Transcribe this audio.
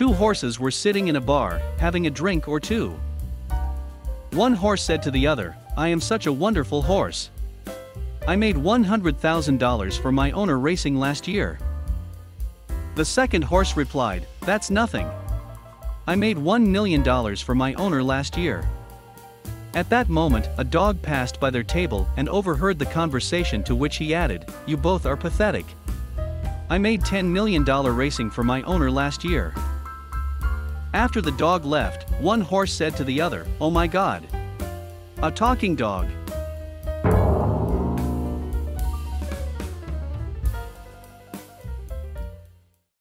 Two horses were sitting in a bar, having a drink or two. One horse said to the other, I am such a wonderful horse. I made $100,000 for my owner racing last year. The second horse replied, That's nothing. I made $1 million for my owner last year. At that moment, a dog passed by their table and overheard the conversation to which he added, You both are pathetic. I made $10 million racing for my owner last year. After the dog left, one horse said to the other, Oh my god. A talking dog.